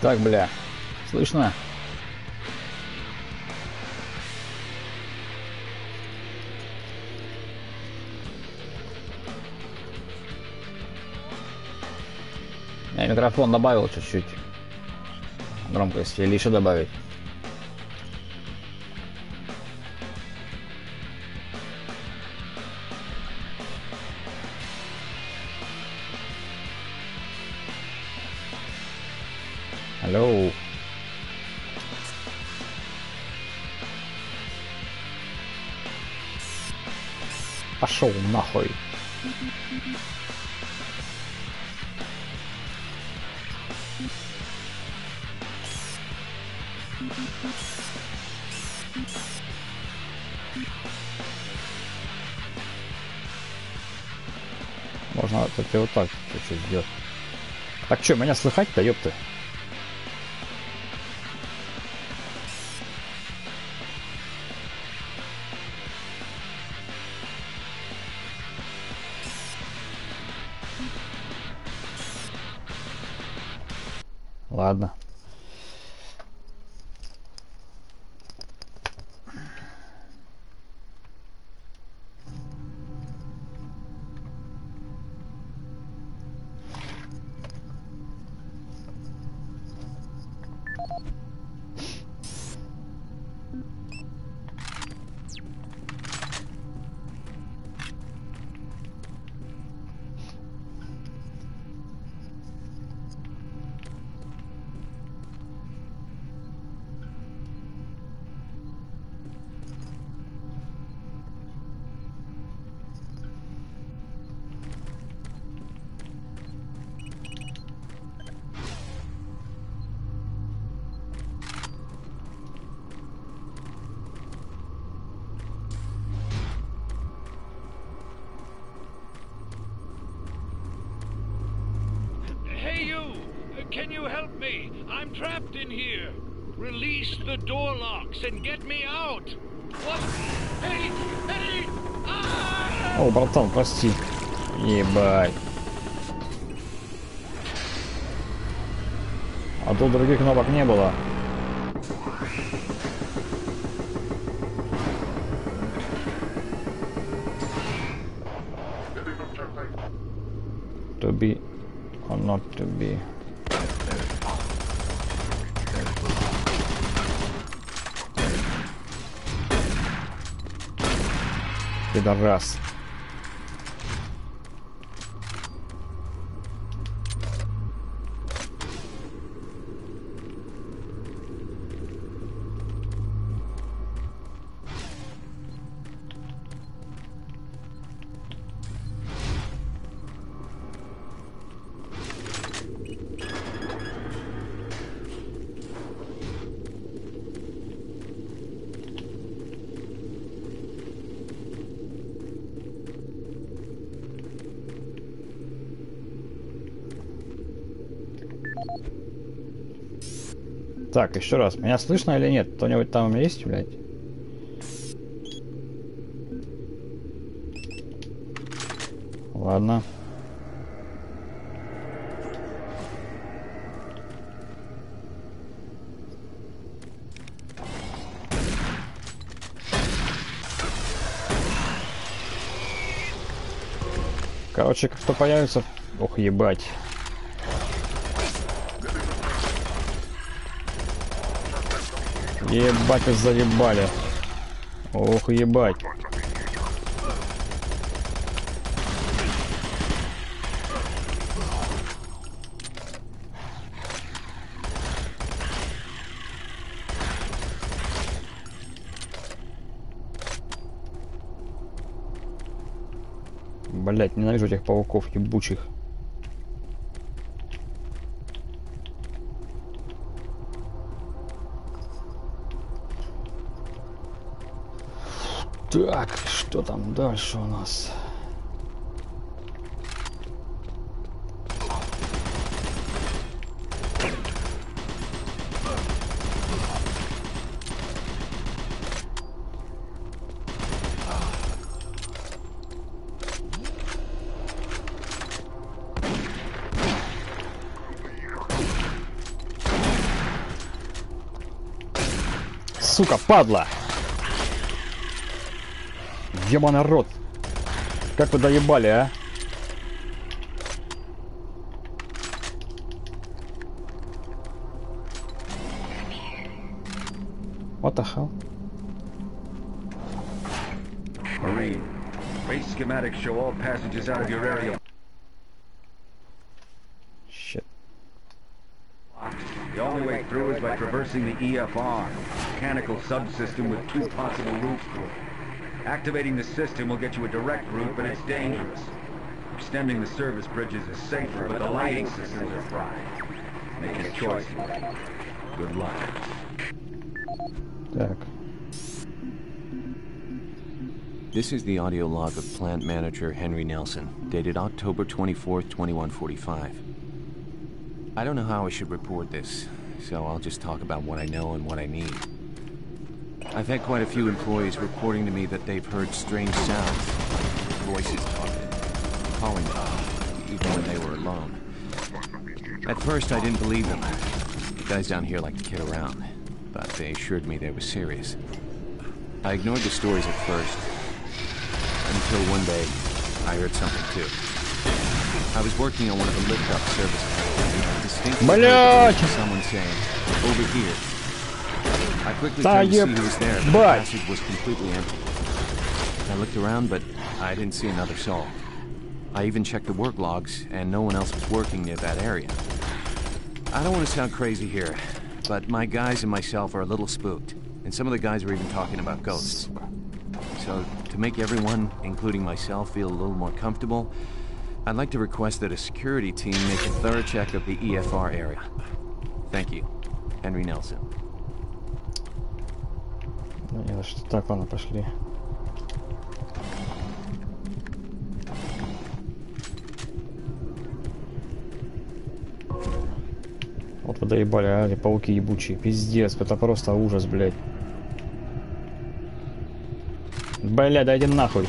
Так, бля. Слышно? Я микрофон добавил чуть-чуть. Громкости или еще добавить? Пошел нахуй. Можно, кстати, вот так чуть-чуть сделать. Так что, меня слыхать-то, ёпты? You help me? I'm trapped in here. Release the door locks and get me out. What? Hey! Hey! Ah! О, братан, прости. Ебать. А тут других кнопок не было. da raça. Так, еще раз. Меня слышно или нет? Кто-нибудь там есть, блядь? Ладно. Короче, кто появится... Ох, ебать. Ебать, вы заебали. Ох, ебать. Блять, ненавижу этих пауков ебучих. Что там дальше у нас? сука, падла! Ебаный рот! Как вы доебали, а? What the hell? Marine, base schematics show all passages out of your area. Shit. The only way through is by traversing the EFR, mechanical subsystem with two possible routes through it. Activating the system will get you a direct route, but it's dangerous. Extending the service bridges is safer, but the lighting systems are fried. Make a choice. Good luck. Deck. This is the audio log of plant manager Henry Nelson, dated October 24, 2145. I don't know how I should report this, so I'll just talk about what I know and what I need. I've had quite a few employees reporting to me that they've heard strange sounds. Voices talking, calling them, even when they were alone. At first, I didn't believe them. The guys down here like to kid around, but they assured me they were serious. I ignored the stories at first, until one day, I heard something too. I was working on one of the lift-up service panels, and I distinctly heard someone saying, over here, quickly turned to see who was there, but the passage was completely empty. I looked around, but I didn't see another soul. I even checked the work logs, and no one else was working near that area. I don't want to sound crazy here, but my guys and myself are a little spooked, and some of the guys are even talking about ghosts. So, to make everyone, including myself, feel a little more comfortable, I'd like to request that a security team make a thorough check of the EFR area. Thank you. Henry Nelson. Ну, не, что так, ладно, пошли. Вот вы доебали, а, эти пауки ебучие. Пиздец, это просто ужас, блядь. Бля, дайте нахуй.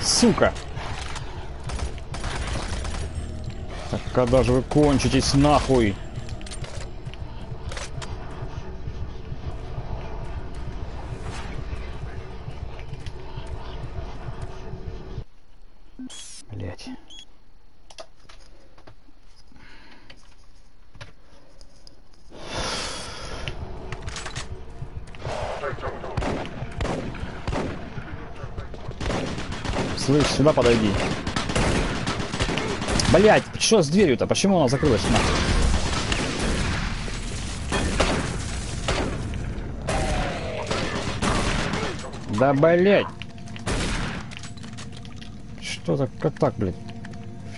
Сука! Когда же вы кончитесь нахуй? Блять. Слышь, сюда подойди. Блять, что с дверью-то? Почему она закрылась? Да блять. Что так, как так, блядь?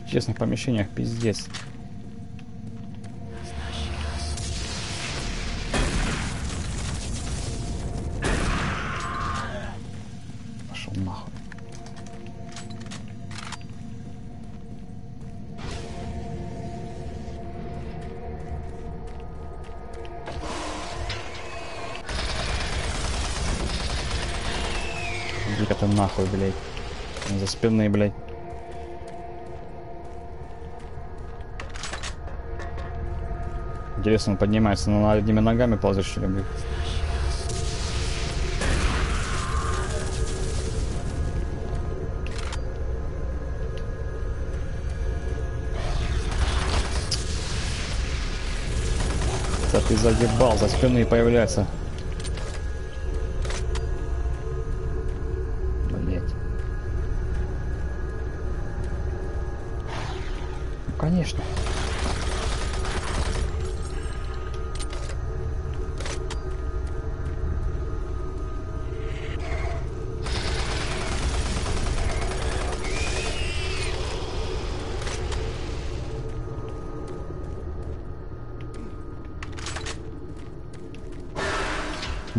В тесных помещениях пиздец. Спины, блядь. Интересно, он поднимается, на одними ногами ползет, что блядь? Да ты загибал, за спины появляется.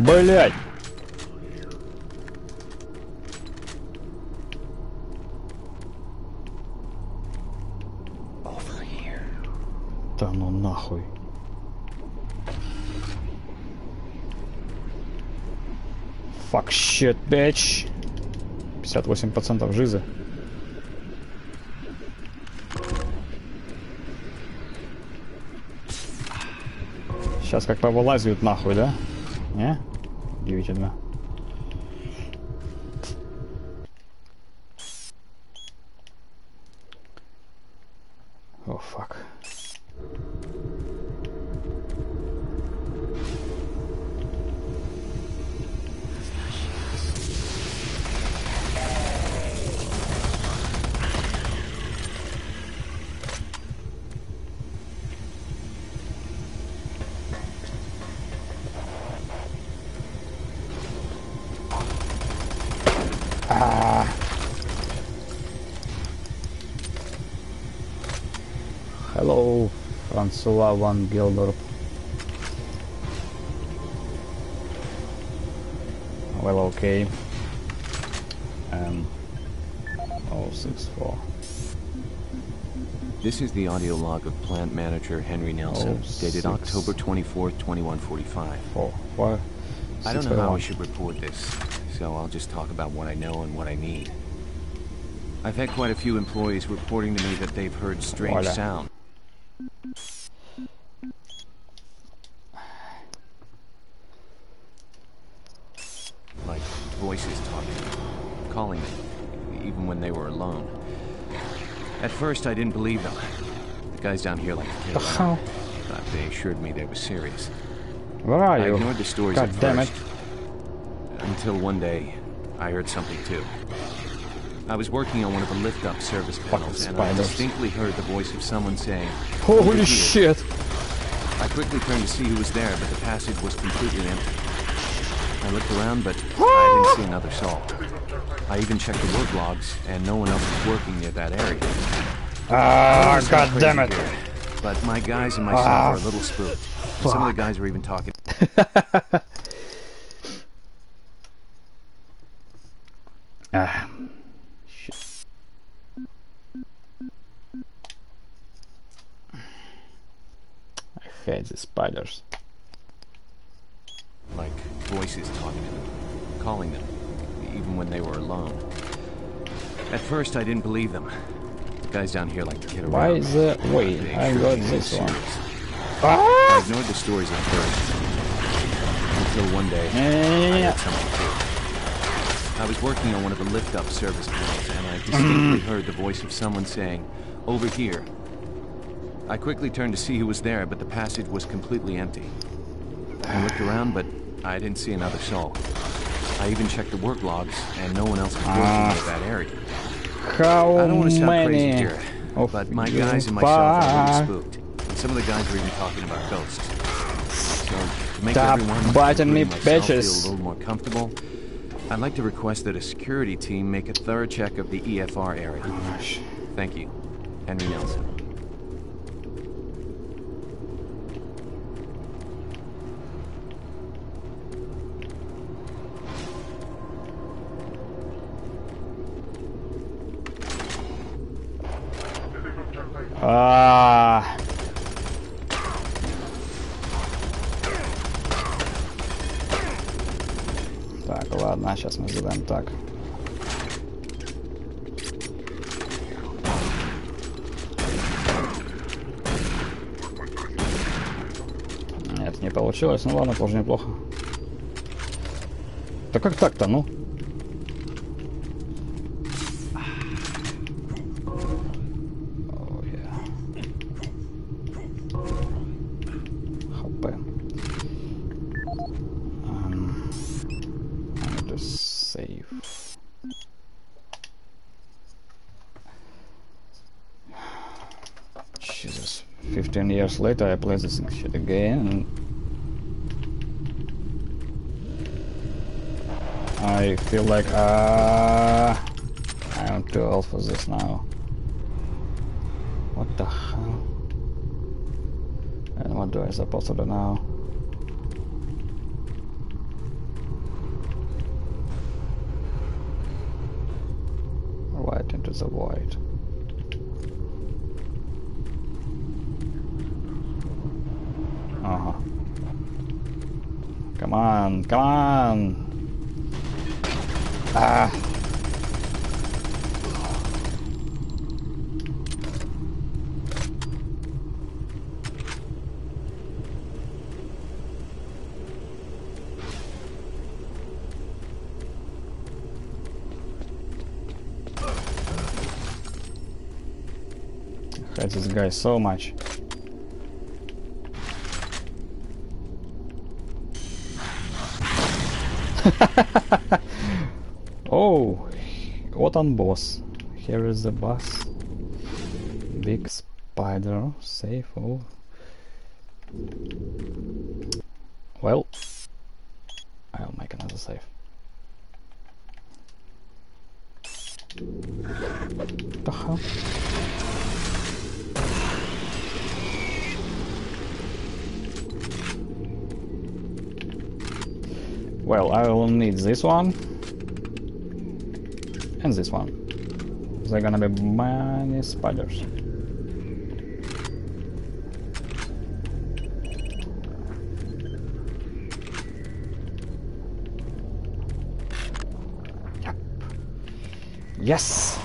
Блять! Да ну нахуй. Fuck shit, bitch. 58% жизы. Сейчас как повылазят нахуй, да? region Francois van Gildorp. Well, okay. Um, 064. This is the audio log of plant manager Henry Nelson, Oh, dated six. October 24th, 2145. Four, four, I don't six, know how one. I should report this, so I'll just talk about what I know and what I need. I've had quite a few employees reporting to me that they've heard strange Voila. sound. Like voices talking, calling them, even when they were alone. At first, I didn't believe them. The guys down here like The hell? but they assured me they were serious. Where are I you? ignored the stories God at damn it. Until one day, I heard something too. I was working on one of the lift-up service panels, and I distinctly heard the voice of someone saying, Holy shit! I quickly turned to see who was there, but the passage was completely empty. I looked around, but I didn't see another soul. I even checked the work logs, and no one else was working near that area. Ah, It's god damn it! here, But my guys and myself Ah, are a little spooked. And some of the guys were even talking. Ah. Shit. I hate the spiders. like voices talking to them, calling them, even when they were alone. At first, I didn't believe them. The guys down here like to kid around. Why is the... Wait, I got me they were this one. serious. I Ah! ignored the stories at first. Until one day, Yeah, I something. I was working on one of the lift-up service panels, and I distinctly heard the voice of someone saying, "Over here." I quickly turned to see who was there, but the passage was completely empty. I looked around, but I didn't see another soul. I even checked the work logs, and no one else was working Ah. near that area. How I don't want to sound crazy of but my guys and myself are really spooked. And some of the guys were even talking about ghosts. So, to make Stop everyone, biting me, feel a little more comfortable, I'd like to request that a security team make a thorough check of the EFR area. Gosh. Thank you. Henry Nelson. А. Так, ладно, сейчас мы сделаем так. Нет, не получилось. Ну ладно, тоже неплохо. Да как так-то, ну? Years later I play this shit again I feel like uh, I'm too old for this now. What the hell? And what do I supposed to do now? come on. Ah. hate this guy so much. On boss? Here is the boss. Big spider, safe. Oh, well, I'll make another save. The hell? Well, I will need this one and this one. They're gonna be many spiders. Yep. Yes!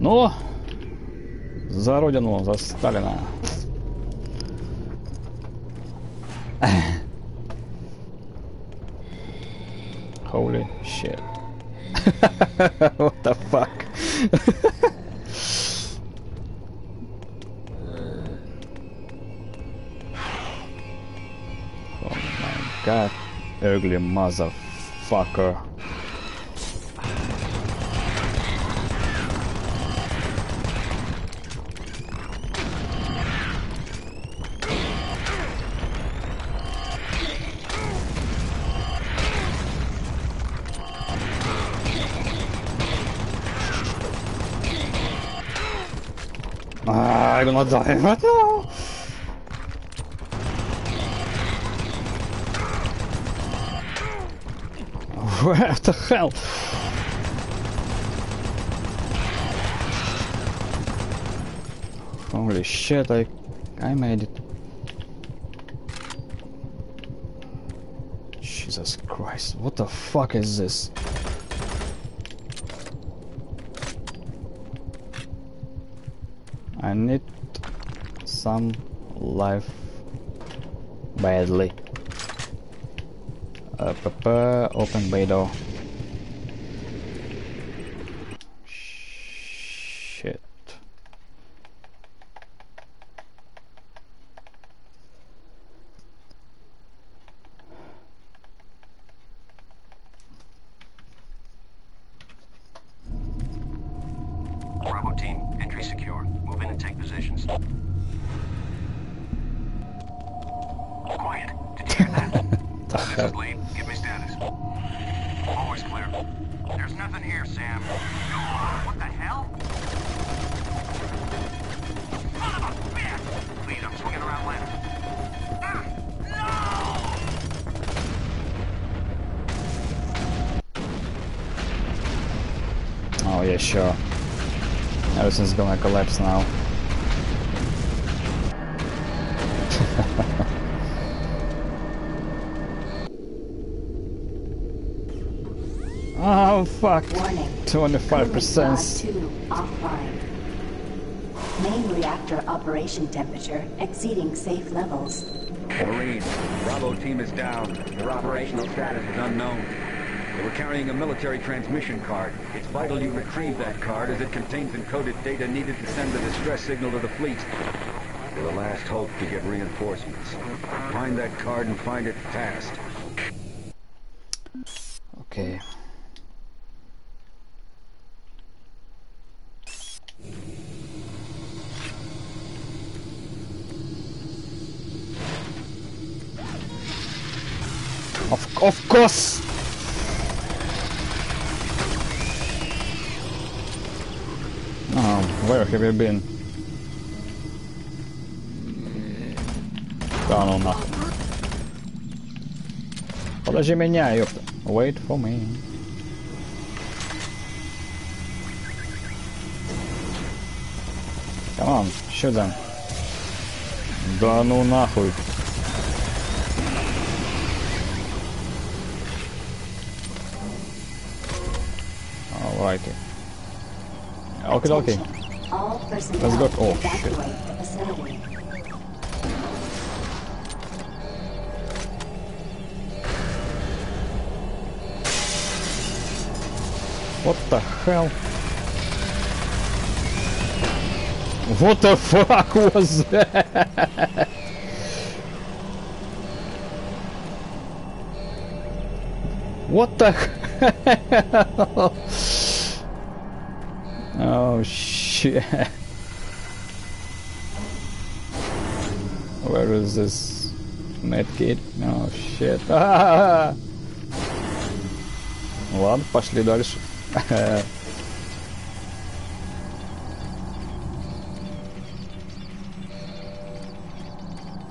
Ну, за родину, за Сталина. Holy shit. what the fuck? oh my god. Ugly motherfucker. Ah, I'm gonna die right now. Where the hell? Holy shit, I I made it. Jesus Christ, what the fuck is this? Some life badly. Uh, papa, open bay door. 25%. Main reactor operation temperature exceeding safe levels. Marine, Bravo team is down. Their operational status is unknown. They were carrying a military transmission card. It's vital you retrieve that card as it contains encoded data needed to send the distress signal to the fleet. They're the last hope to get reinforcements. Find that card and find it fast. Of, of course! Oh, where have you been? Да ну нахуй. Подожди меня, ёпта. Wait for me. Come on, shoot them. Да ну нахуй. Okay, okay. Attention. All personnel Let's go- oh, shit. What the hell? What the fuck was that? What the hell? Oh shit. Where is this medkit? Oh shit. Ладно, пошли дальше.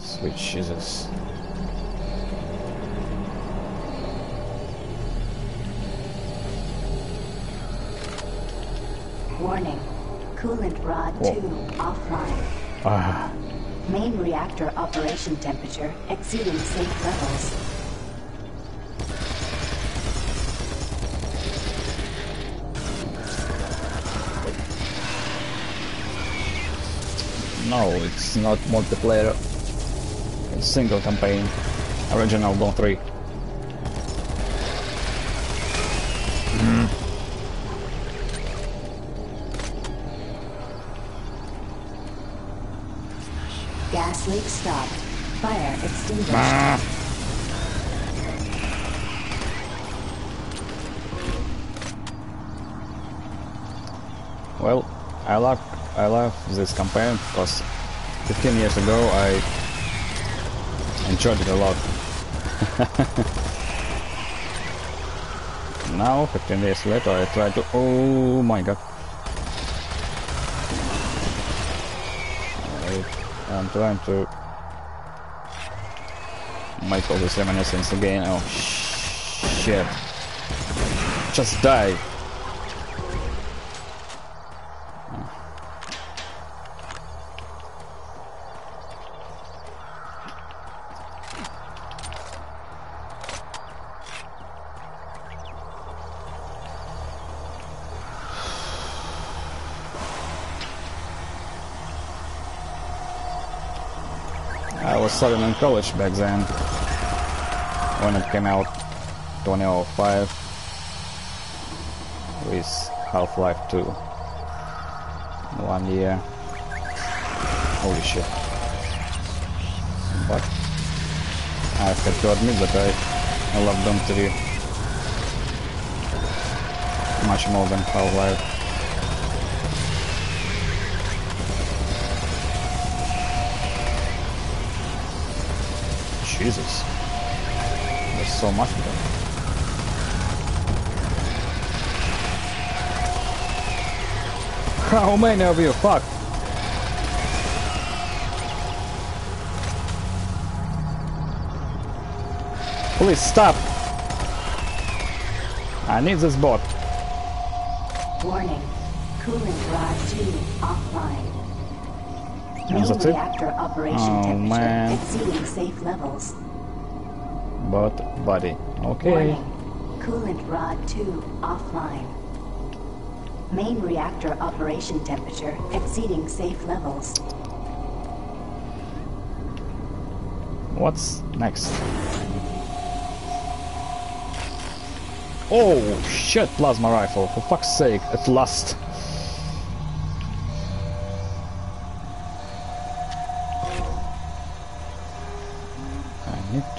Sweet Jesus. Coolant rod Whoa. 2 offline. Ah, Main reactor operation temperature exceeding safe levels. no, it's not multiplayer. It's single campaign. Original Doom 3. Leak stopped. Fire extinguished. Ah. Well, I like I love this campaign because 15 years ago I enjoyed it a lot. now, 15 years later, I try to. Oh my god! I am trying to make all this reminiscence again. Oh shit! Just die! College back then when it came out 2005 with Half-Life 2 one year. Holy shit. But I have to admit that I, I love Doom 3 much more than Half-Life Jesus. There's so much of them. How many of you? Fuck. Please stop. I need this bot. Warning. Coolant rod 2 offline. And Main that's reactor operation Oh, temperature man. exceeding safe levels. Bot body. Okay. Coolant rod 2 offline. Main reactor operation temperature exceeding safe levels. What's next? Oh shit, plasma rifle, for fuck's sake, at last.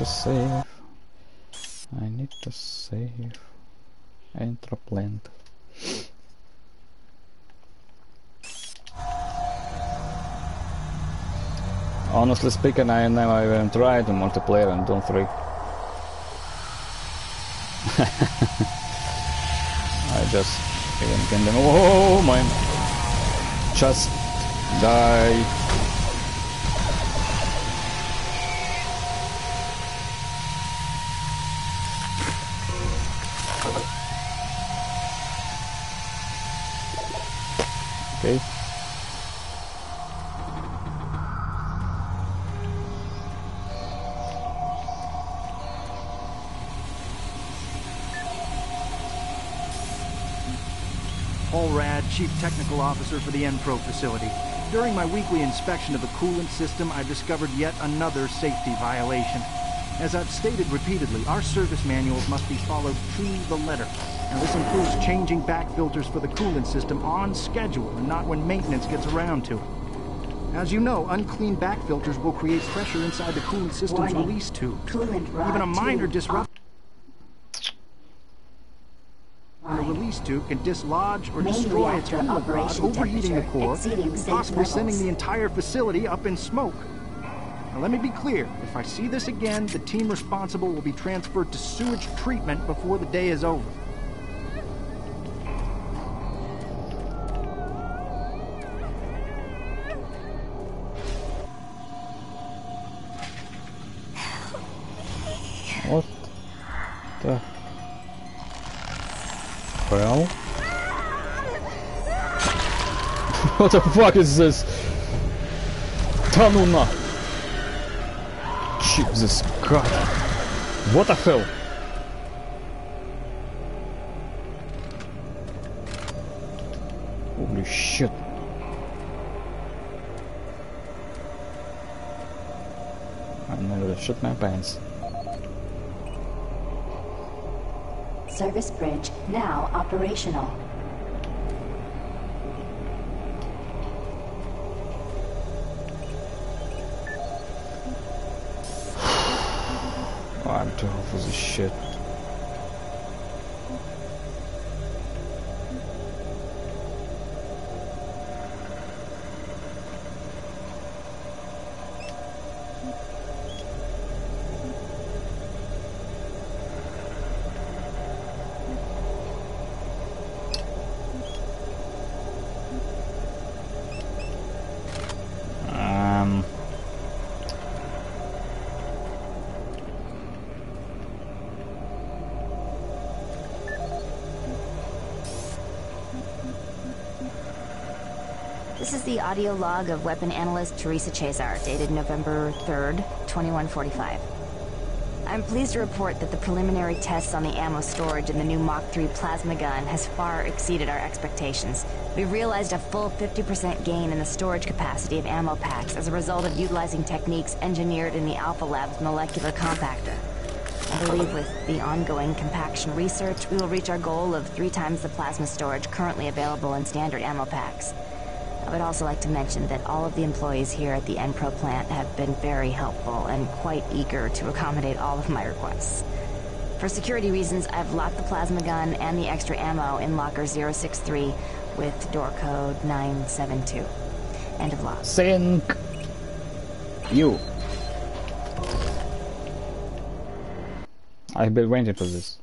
To save. I need to save. Enter plant. Honestly speaking, I never even tried the multiplayer and don't 3. I just even can them. Oh my! Just die. Chief Technical Officer for the Enpro facility. During my weekly inspection of the coolant system, I discovered yet another safety violation. As I've stated repeatedly, our service manuals must be followed to the letter. Now this includes changing back filters for the coolant system on schedule and not when maintenance gets around to it. As you know, unclean back filters will create pressure inside the coolant system's Warning. release tube. Coolant Even a minor disruption offline. can dislodge or destroy its coolant rod, overheating the core, and possibly sending the entire facility up in smoke. Now let me be clear, if I see this again, the team responsible will be transferred to sewage treatment before the day is over. What the fuck is this? Tanuna! Jesus God! What the hell? Holy shit! I'm gonna shit my pants. Service bridge now operational. This shit. The audio log of weapon analyst Teresa Chazar, dated November 3rd, 2145. I'm pleased to report that the preliminary tests on the ammo storage in the new Mach 3 plasma gun has far exceeded our expectations. We've realized a full 50% gain in the storage capacity of ammo packs as a result of utilizing techniques engineered in the Alpha Lab's molecular compactor. I believe with the ongoing compaction research, we will reach our goal of three times the plasma storage currently available in standard ammo packs. I would also like to mention that all of the employees here at the Enpro plant have been very helpful and quite eager to accommodate all of my requests. For security reasons, I've locked the plasma gun and the extra ammo in locker 063 with door code 972. End of lock. Sync. You. I've been waiting for this.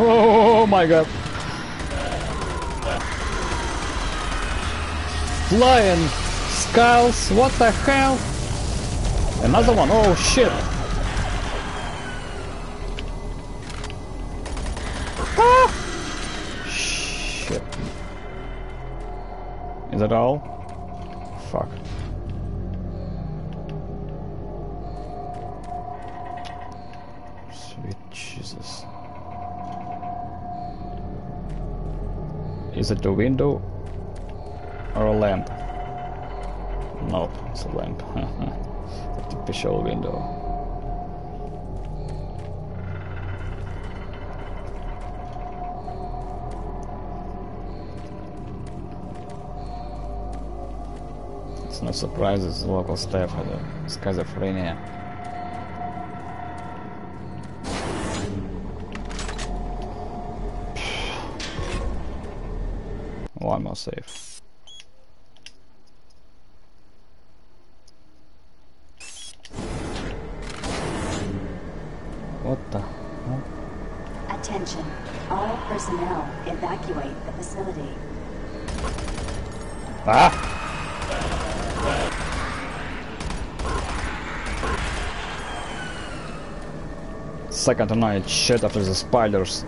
Oh my god. Flying skulls, what the hell? Another one, oh shit. Ah! Shit. Is that all? Fuck. Sweet Jesus. Is it a window or a lamp? Nope, it's a lamp. Artificial window. It's no surprise the local staff a schizophrenia. One more safe. What the hell? Attention. All personnel evacuate the facility. Ah! Second night shit after the spiders.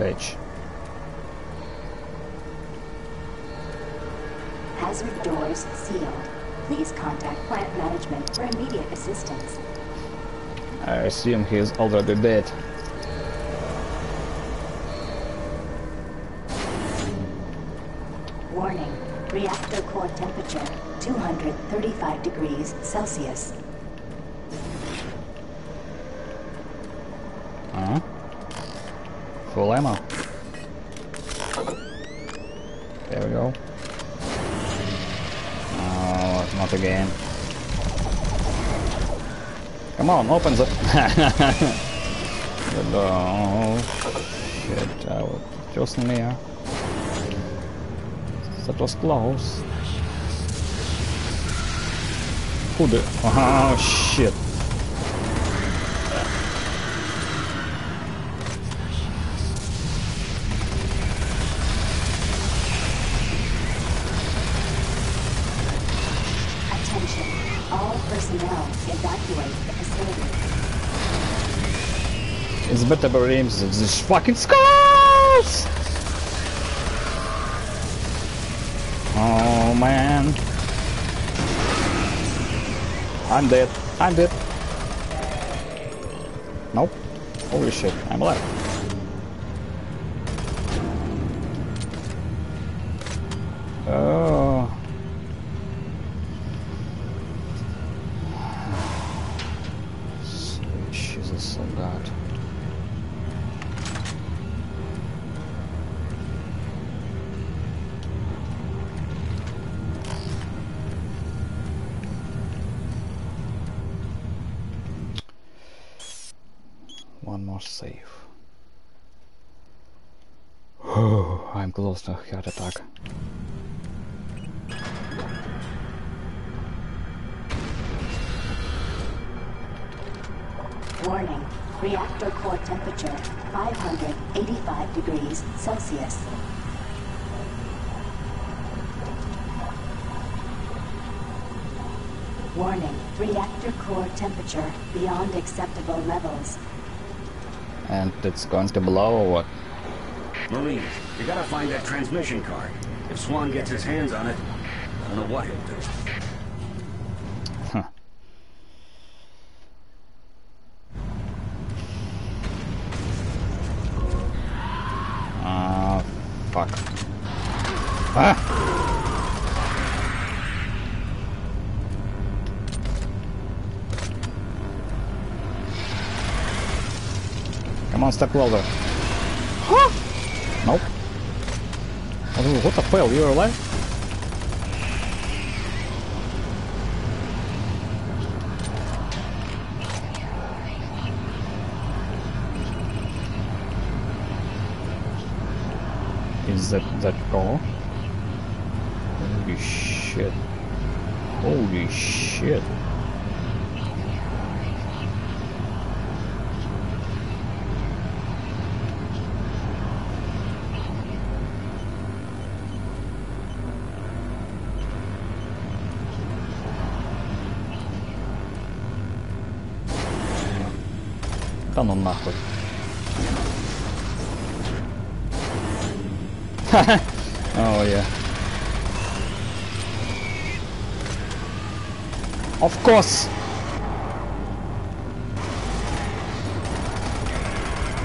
Bitch. Hazard doors sealed. Please contact plant management for immediate assistance. I assume he is already dead. Warning. reactor core temperature 235 degrees Celsius. Uh-huh. Full ammo. There we go. Oh, not again. Come on, open the... the door. Shit, I was just near. That was close. Who the... Oh, shit. It's better Breams than these fucking skulls! Oh man. I'm dead. I'm dead. Nope. Holy shit, I'm alive. Going to blow or what? Marines, you gotta find that transmission card. If Swann gets his hands on it, I don't know what he'll step closer. Huh? Nope. Oh, What the hell? You're alive? Is that that car? Holy shit. Holy shit. Да ну нахуй. oh yeah. Of course.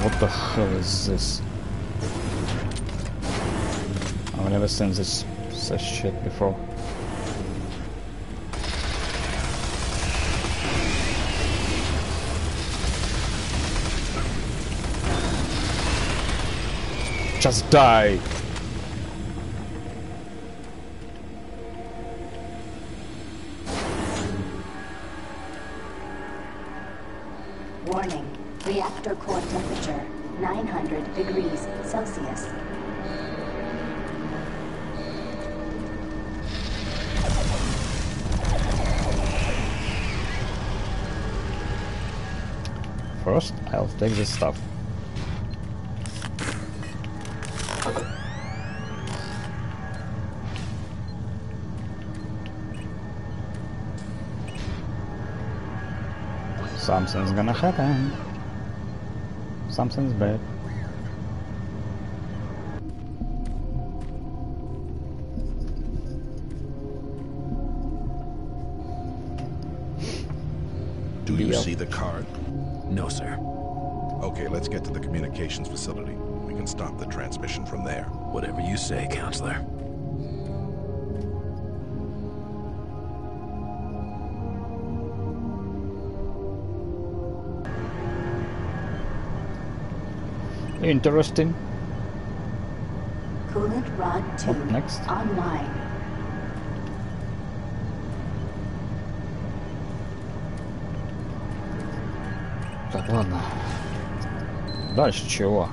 What the hell is this? I've never seen this such shit before. Just die. Something's gonna happen. Something's bad. Do you Deal. see the card? No, sir. Okay, let's get to the communications facility. We can stop the transmission from there. Whatever you say, counselor. Interesting. Coolant rod 2 What next? online. Так, ладно. Дальше чего?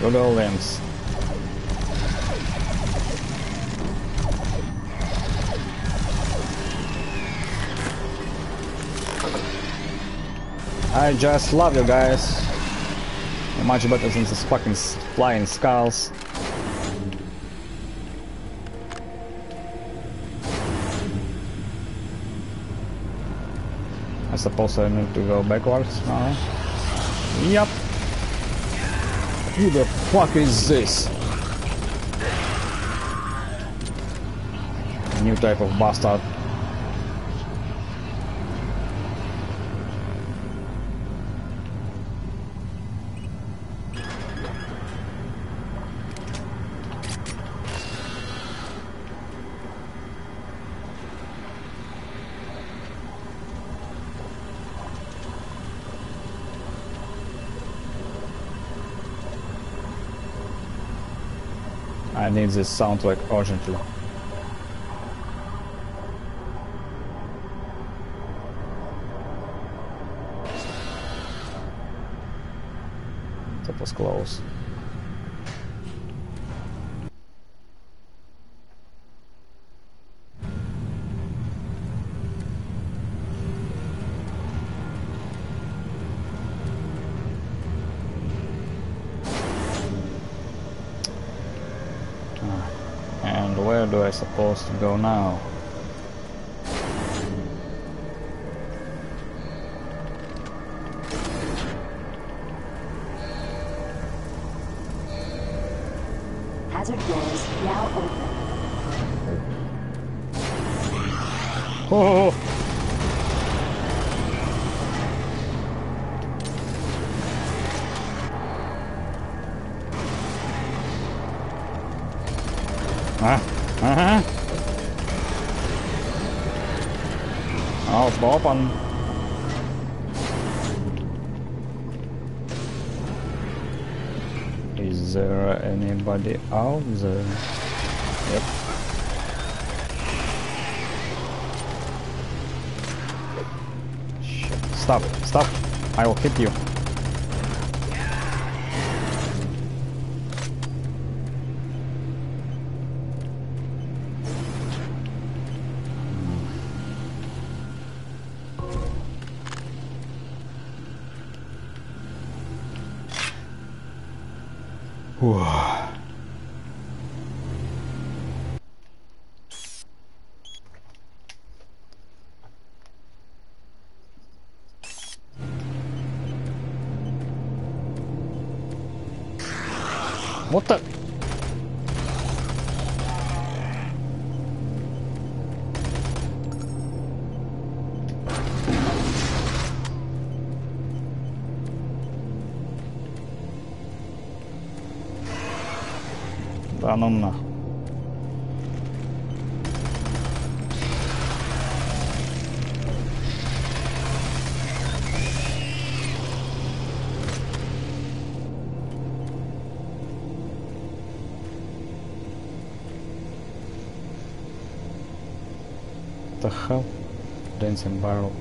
Good old limbs. I just love you guys. Much better than these fucking flying skulls. I suppose I need to go backwards now. Yep. Who the fuck is this? New type of bastard. I need this soundtrack urgently. That was close. I suppose to go now? Anybody out there? Yep. Shit. Stop, stop. I will hit you. Barrel.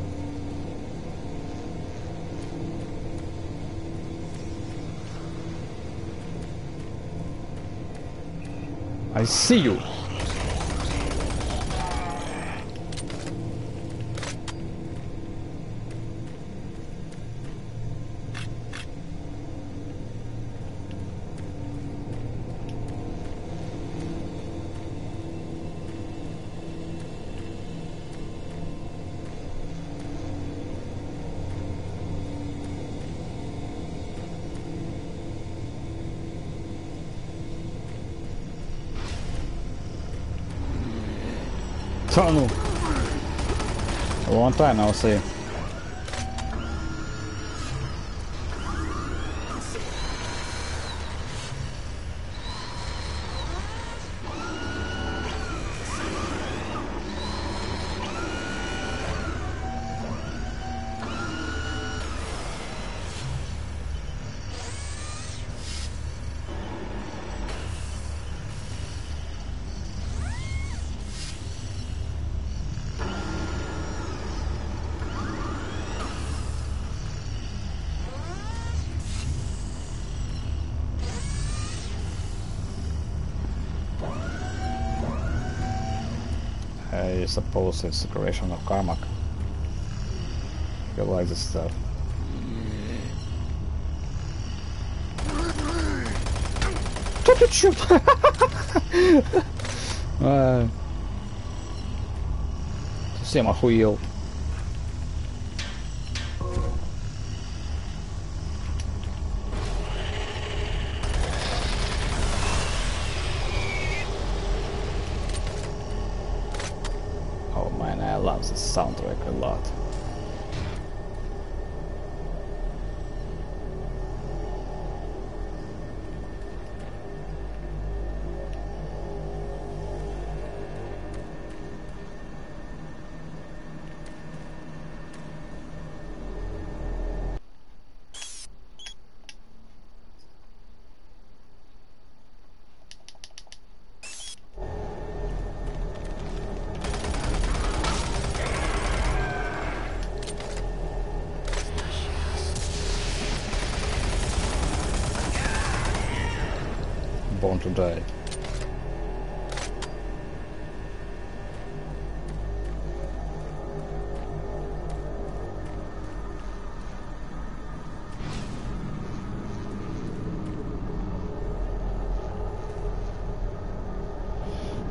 I see you. tunnel. A long time, I'll say. I suppose it's the creation of Carmack. He likes this stuff. Тут same Совсем wheel. Born to die.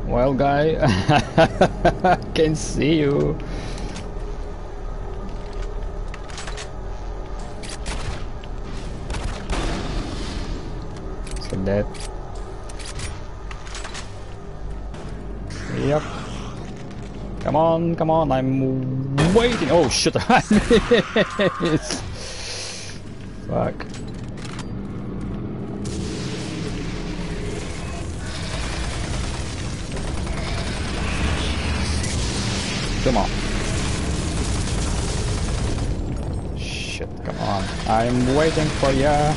Well, guy, I can see you. That. On, come on, I'm waiting. Oh shit, I missed. Fuck. Come on. Shit, come on. I'm waiting for ya.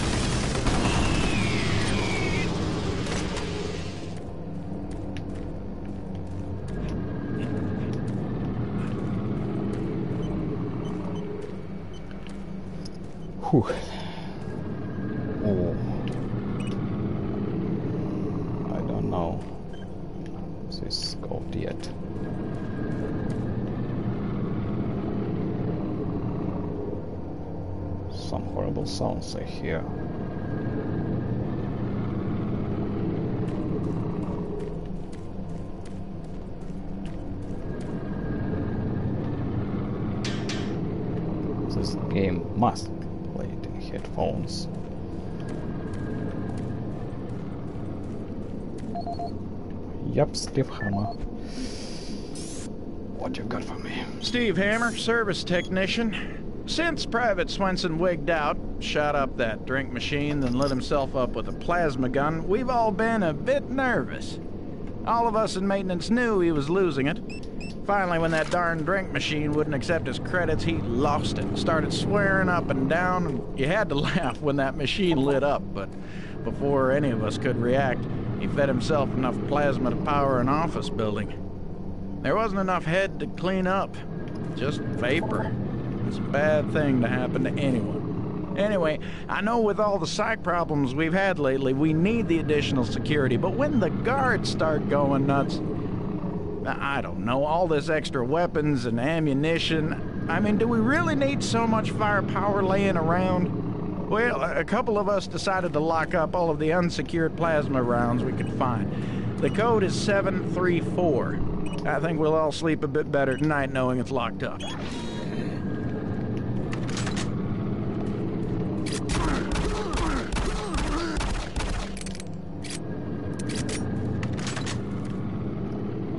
Whew. Oh. I don't know. This is yet. Some horrible sounds I hear. This game must be played in headphones. Yep, Steve Hammer. What you got for me? Steve Hammer, service technician. Since Private Swenson wigged out, shot up that drink machine, then lit himself up with a plasma gun, we've all been a bit nervous. All of us in maintenance knew he was losing it. Finally, when that darn drink machine wouldn't accept his credits, he lost it. Started swearing up and down, you had to laugh when that machine lit up, but before any of us could react, he fed himself enough plasma to power an office building. There wasn't enough head to clean up, just vapor. It's a bad thing to happen to anyone. Anyway, I know with all the psych problems we've had lately, we need the additional security, but when the guards start going nuts, I don't know, all this extra weapons and ammunition. I mean, do we really need so much firepower laying around? Well, a couple of us decided to lock up all of the unsecured plasma rounds we could find. The code is 734. I think we'll all sleep a bit better tonight knowing it's locked up.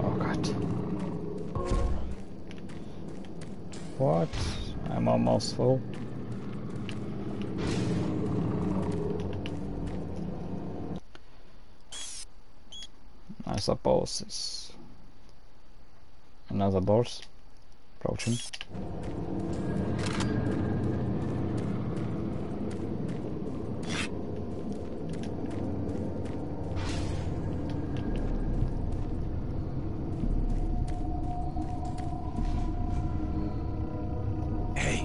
Oh god. What? I'm almost full. I suppose it's another boss approaching. Hey.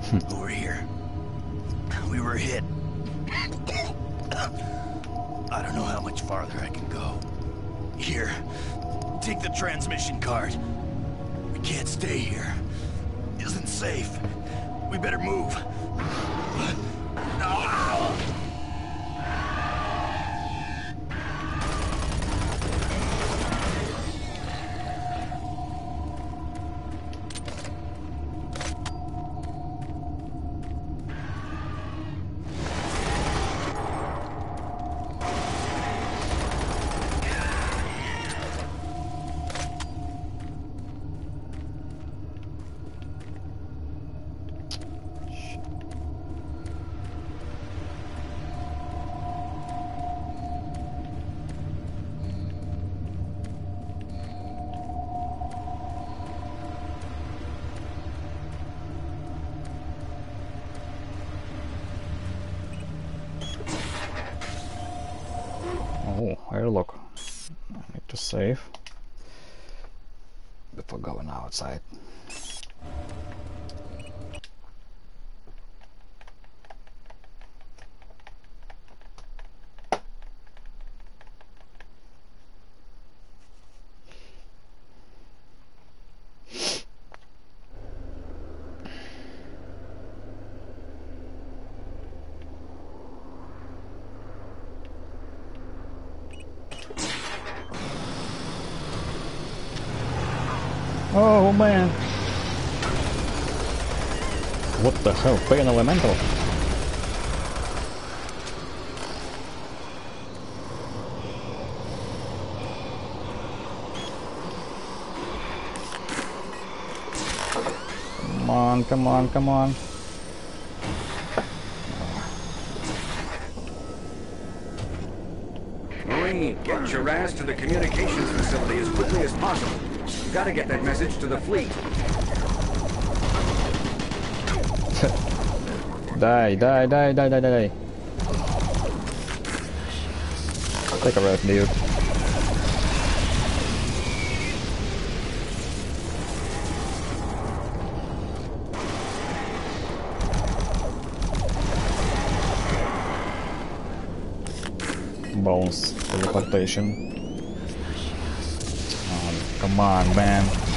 Hmm. Over here. We were hit. I don't know how much farther I can go. Here. Take the transmission card. We can't stay here. Isn't safe. We better move. Oh man! What the hell? Pain elemental? Come on, come on, come on. Marine, get your ass to the communications facility as quickly as possible. Gotta get that message to the fleet. Die, die, die, die, die, die, die. Take a rest, dude. Bones teleportation. Come on, man.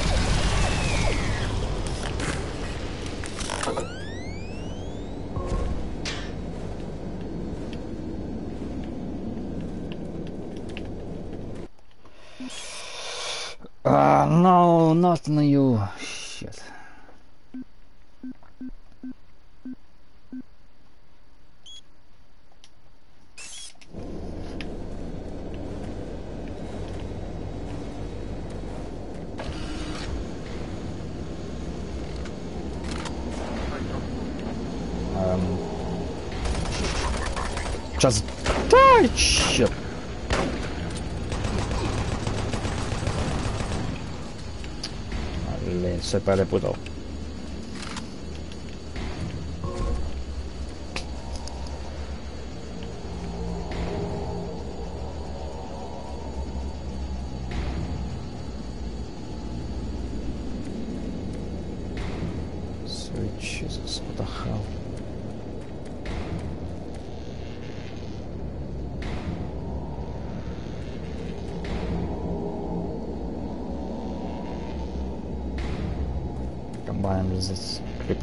para el puto.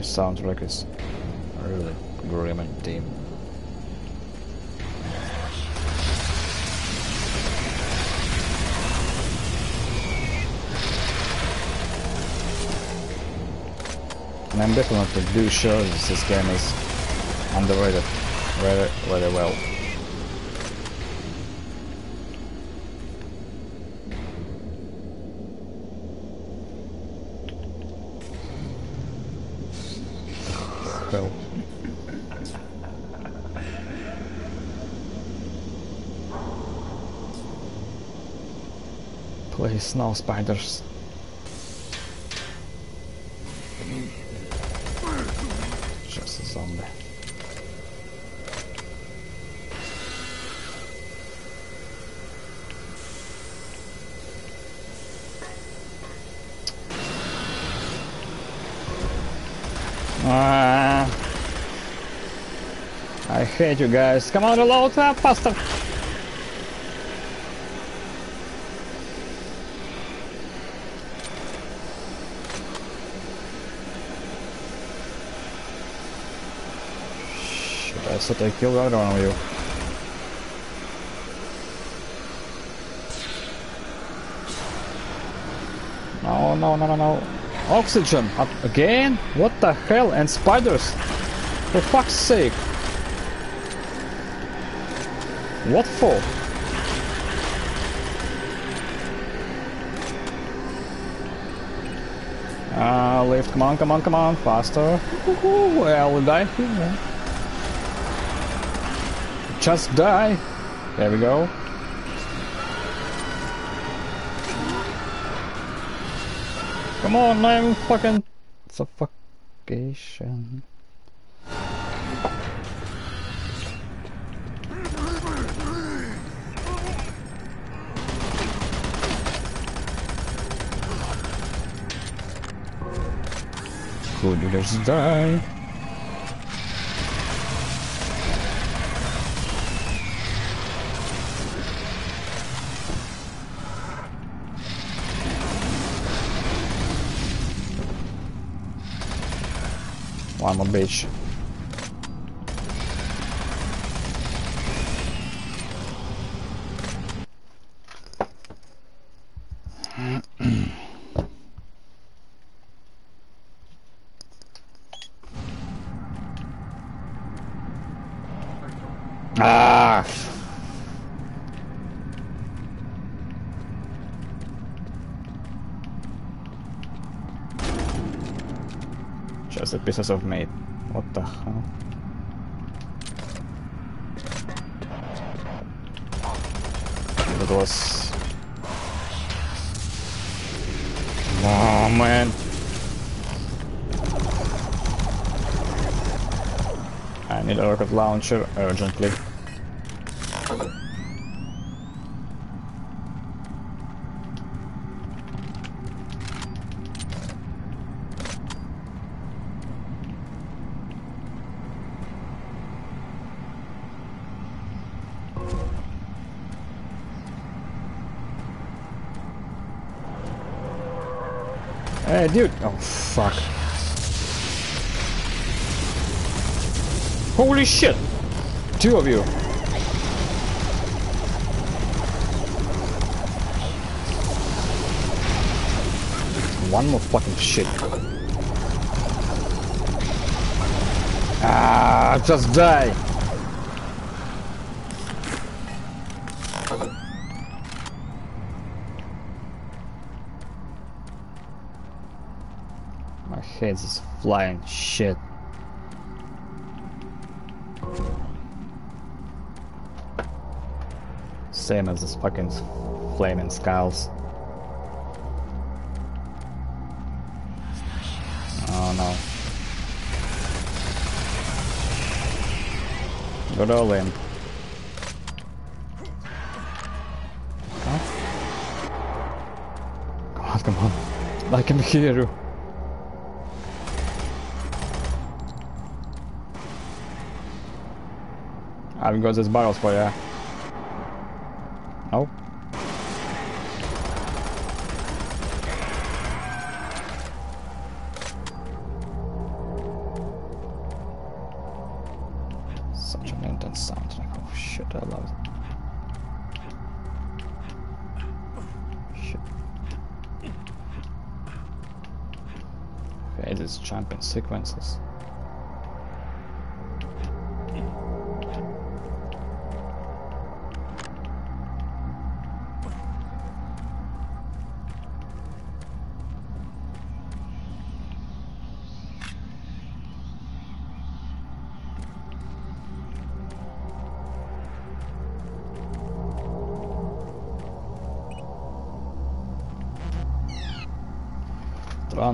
Soundtrack is really grim and dim. And I'm definitely do sure this game is underrated very, very well. hell? No spiders. Just a zombie. Ah, I hate you guys. Come on, reload uh, faster. Thought I killed every one you. No, no, no, no, no. Oxygen! Again? What the hell? And spiders? For fuck's sake! What for? Ah, uh, lift, come on, come on, come on, faster. Well, we die. Just die. There we go. Come on, I'm fucking suffocation. Could you just die? One more bitch. ah! Pieces of meat. What the hell? That was... Oh man! I need a rocket launcher urgently. Dude! Oh, fuck. Holy shit! Two of you! One more fucking shit. Ah, just die! Is flying shit. Same as this fucking flaming skulls. Oh no. Go all in. Huh? Come on, come on. I can hear you. I've got these barrels for you. Oh. No? Such an intense soundtrack. Oh shit, I love it. Shit. Okay, these jumping sequences.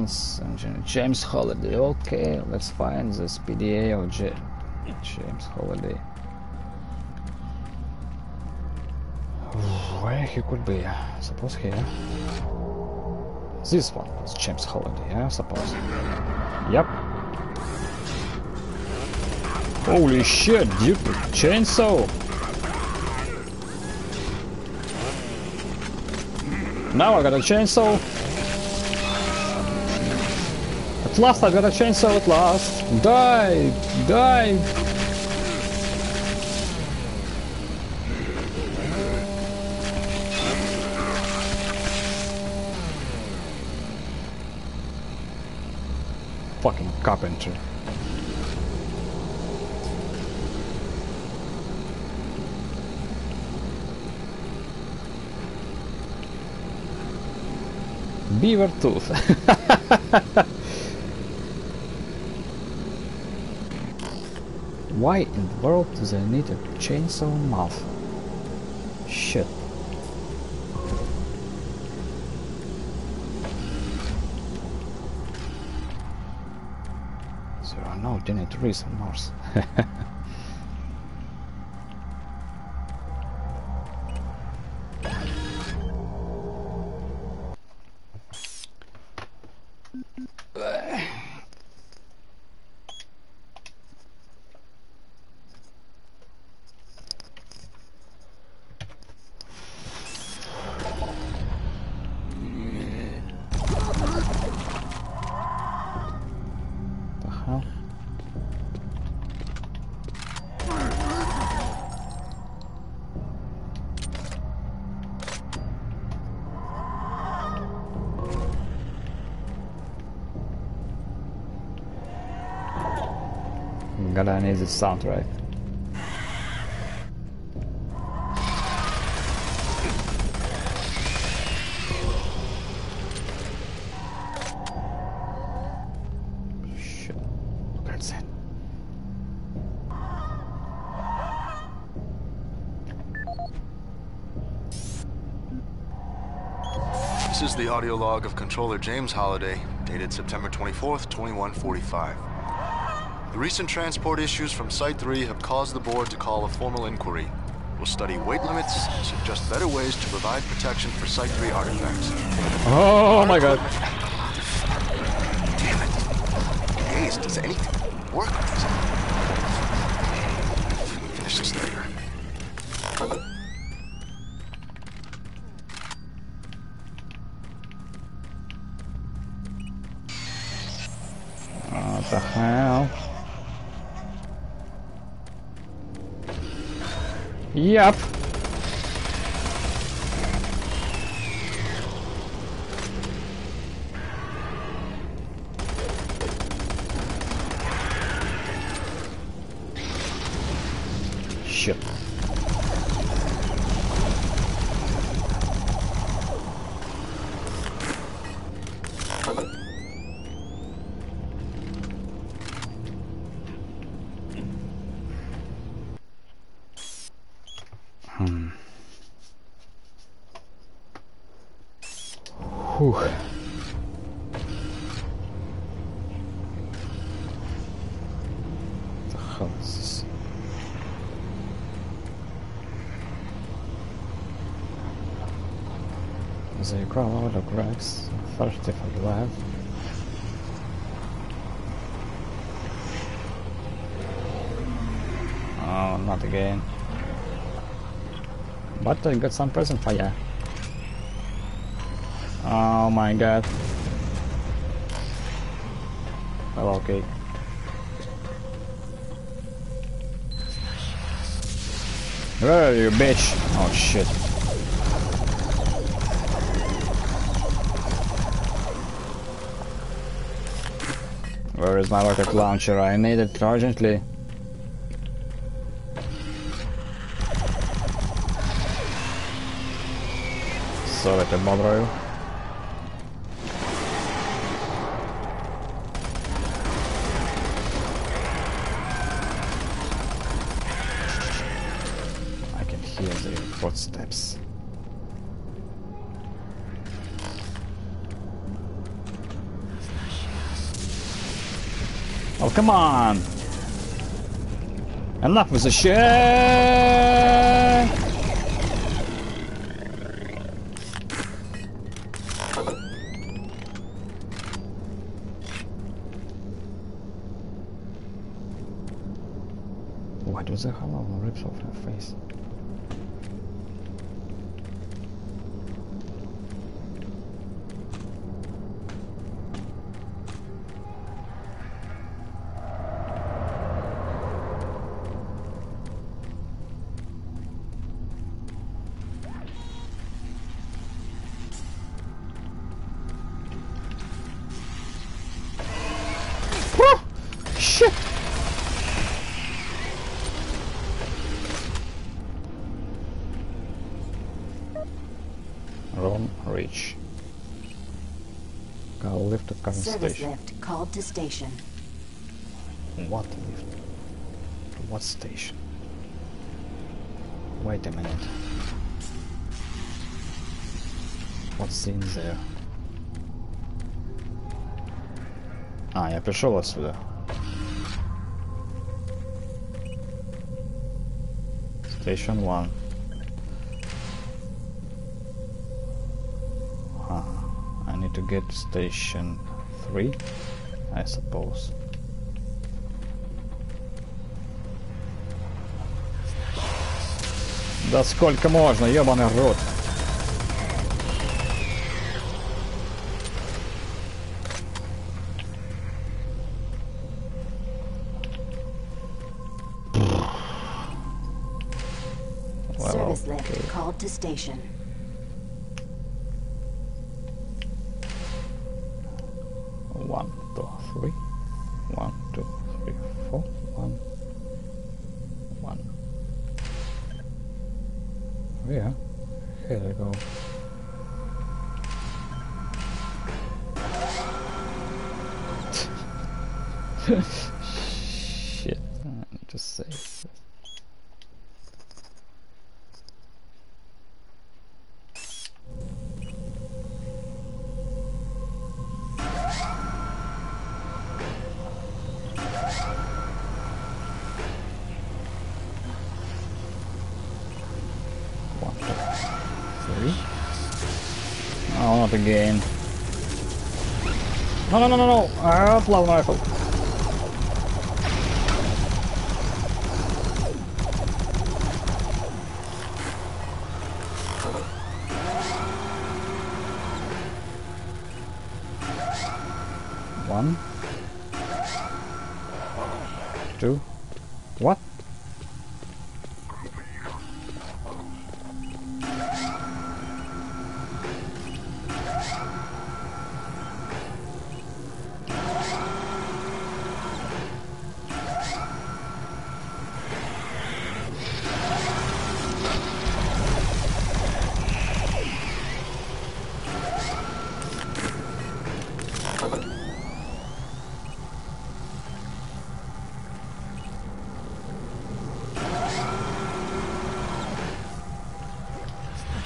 Runs engine. James Holiday. Okay, let's find this PDA of J James Holiday. Where he could be? Suppose here. This one is James Holiday, I suppose. Yep. Holy shit, dude! Chainsaw! Now I got a chainsaw. At last I got a chainsaw at last. Die! Die! Fucking carpenter. Beaver tooth. Why in the world do they need a chainsaw mouth? Shit. There are no trees on Mars. Gotta need sound right. It. This is the audio log of Controller James Holiday, dated September 24th, 2145. The recent transport issues from Site 3 have caused the board to call a formal inquiry. We'll study weight limits and suggest better ways to provide protection for Site 3 artifacts. Oh my god. Damn it! Does anything work? Finish this later. Yep. Hmm. Whew. The hell is this? Out of cracks, thirsty for life. Oh, not again. But I got some present for ya. Oh my god. Well, okay. Where are you, bitch? Oh shit. Is my rocket launcher? I need it urgently. Sorry to bother you. I can hear the footsteps. Oh, come on! Enough with the shit! Why does the hollow rips off her face? lift at current Service station. lift called to station. What lift? To what station? Wait a minute. What's in there? А, я пришел отсюда. Station 1. Huh. I need to get to station 3, I suppose. Да сколько можно, ебаный рот. Well, Service okay. lift called to station. Again. No, no, no, no, no! Ah, flower rifle.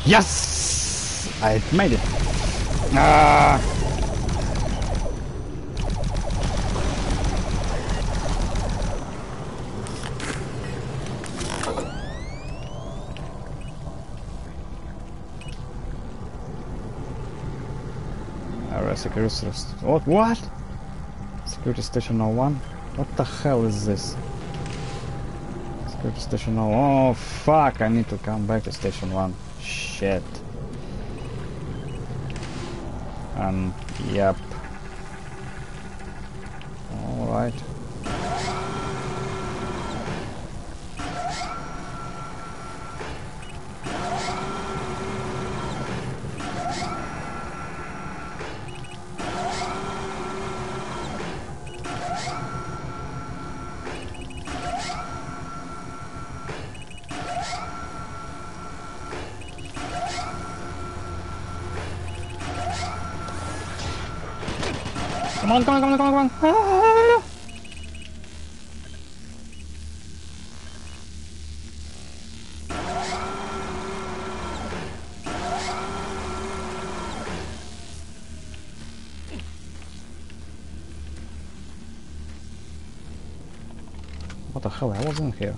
Yes! I made it. Ah! St- What? What? Security station 01? What the hell is this? Security station 01. Oh, fuck! I need to come back to station 1. Shit. Um, yep. What the hell? I wasn't here.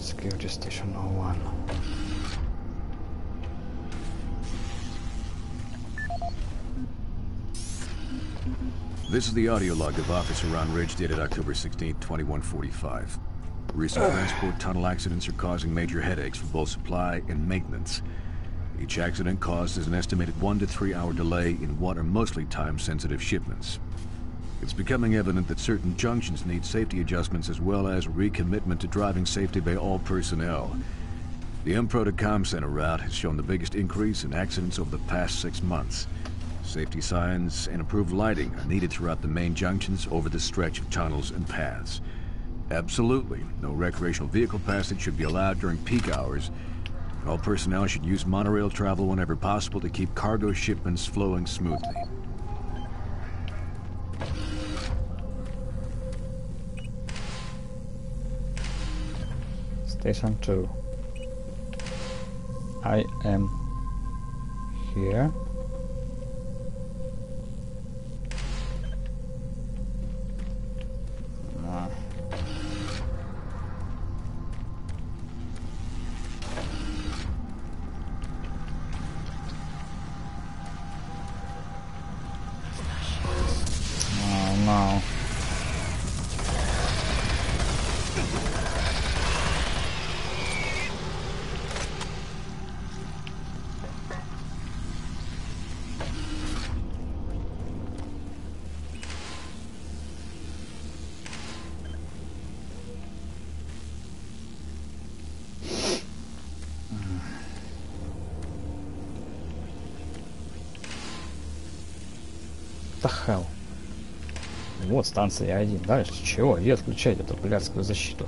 Security station 01. This is the audio log of Officer Ron Ridge dated October 16, 2145. Recent transport tunnel accidents are causing major headaches for both supply and maintenance. Each accident causes an estimated one to three hour delay in what are mostly time-sensitive shipments. It's becoming evident that certain junctions need safety adjustments as well as recommitment to driving safety by all personnel. The EnPro to Com Center route has shown the biggest increase in accidents over the past six months. Safety signs and improved lighting are needed throughout the main junctions over the stretch of tunnels and paths. Absolutely, no recreational vehicle passage should be allowed during peak hours. All personnel should use monorail travel whenever possible to keep cargo shipments flowing smoothly. Station 2. I am here. Вот станция 1. Дальше чего? И отключать эту блядскую защиту.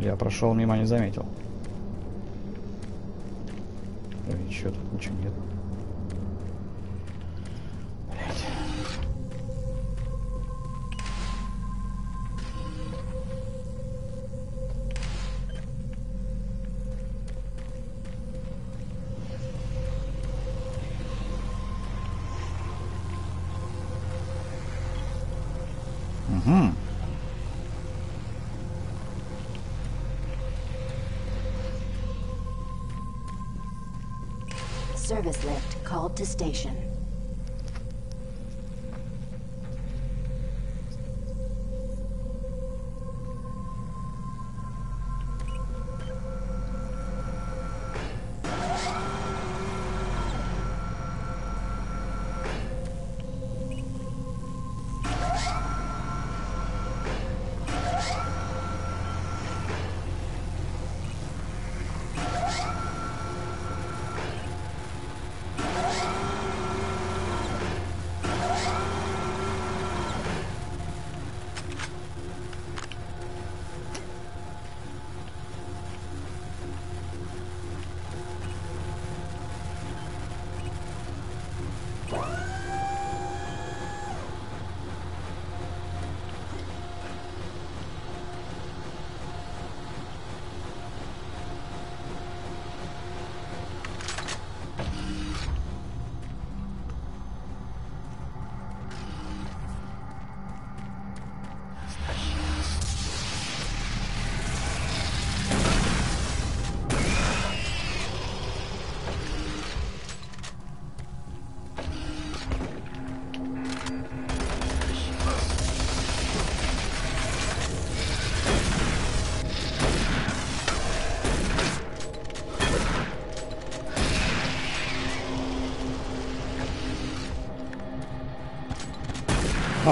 Я прошел мимо, не заметил. Ой, чё тут ничего нет. Service lift called to station.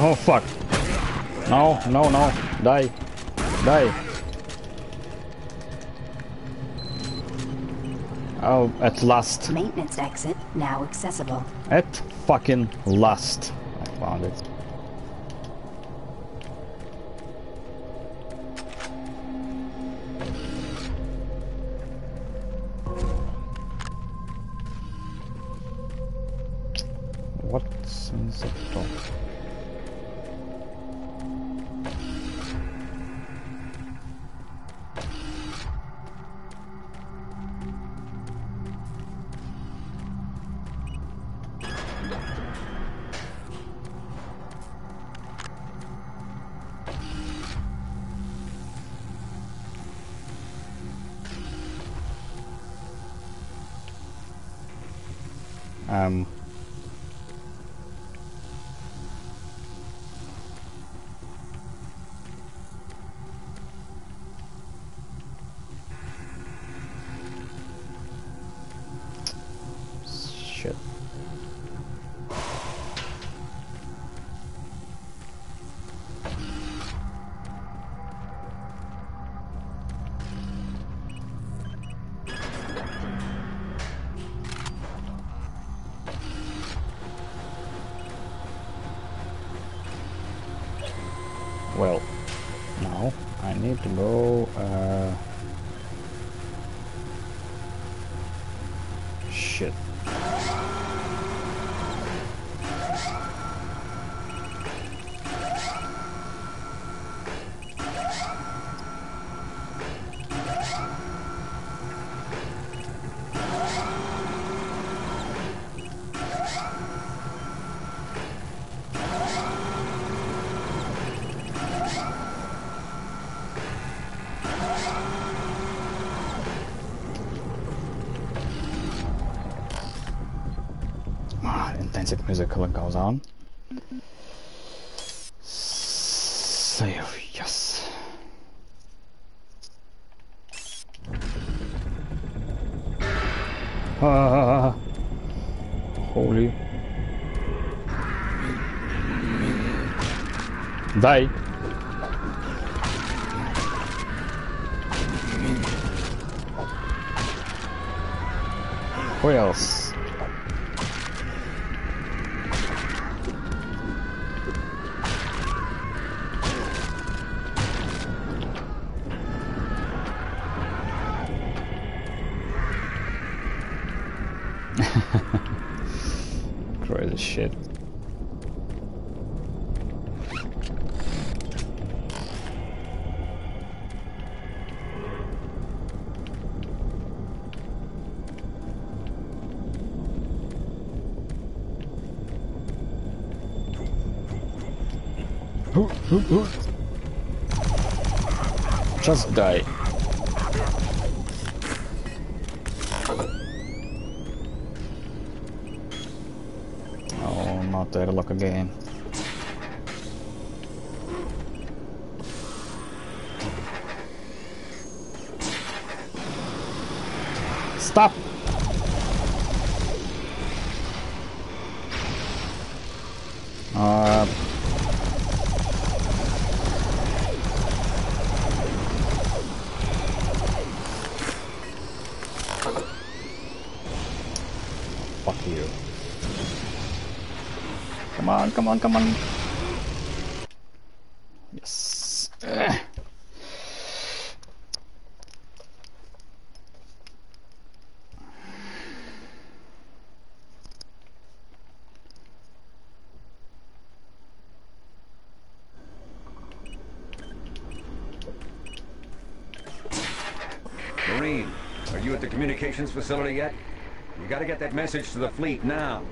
Oh fuck. No, no, no. Die. Die. Oh, at last. Maintenance exit now accessible. At fucking last. I found it. Die. Just die. Oh, not airlock again. On, come on. Yes. Ugh. Marine, are you at the communications facility yet? You gotta get that message to the fleet now.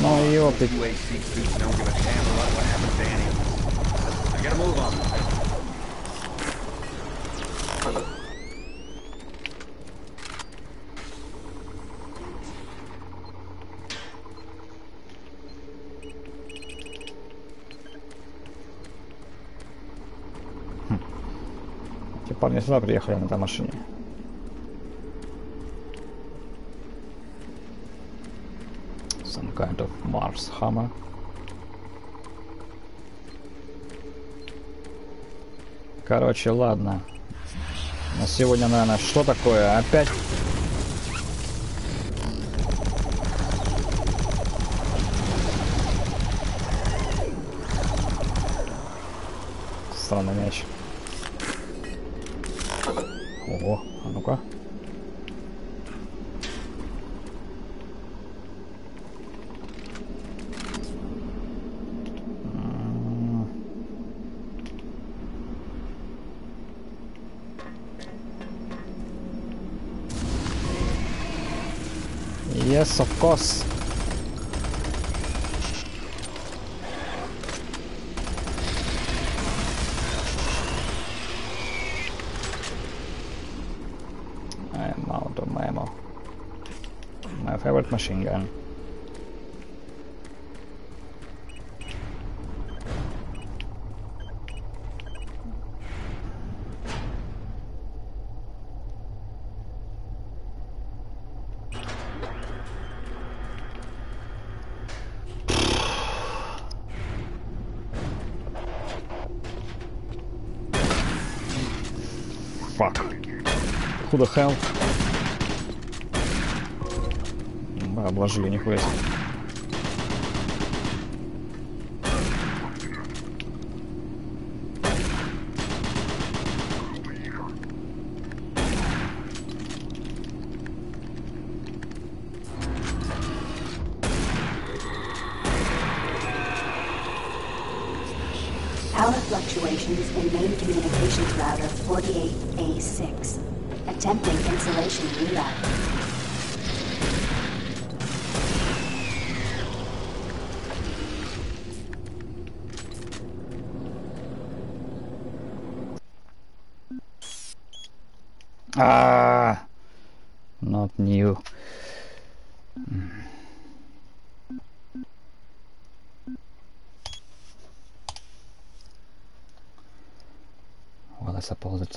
Ну и опыт. Хм. Типа, Те парни сюда приехали на этой машине. Hammer. Короче, ладно. На сегодня, наверное, что такое? Опять... Странный мяч. Ого, а ну-ка. Of course. I am out of. My favorite machine gun. Who the hell? Да, обложили, нихуя себе.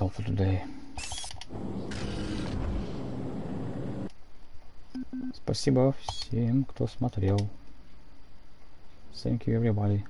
All for today. Спасибо всем, кто смотрел. Thank you, everybody.